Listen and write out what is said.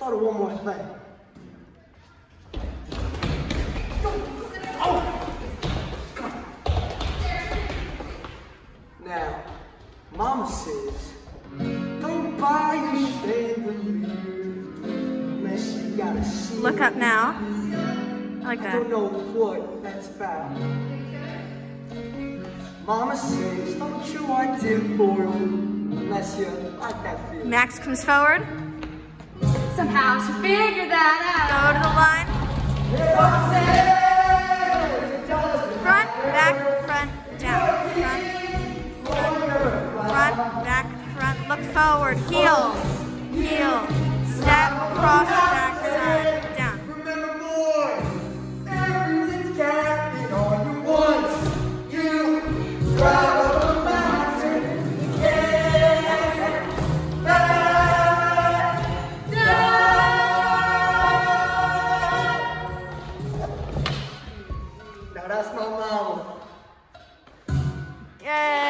Thought of one more thing. Oh! Now, Mama says, don't buy a chandelier unless you got a see. Look up now. I like I don't that. know what that's about. Mama says, don't you want tinfoil unless you like that feeling. Max comes forward. Somehow she figured that out. Go to the line. Front, back, front, down. Front, front, back, front. Look forward. Heel, heel. Down. Now that's my mama. Yay!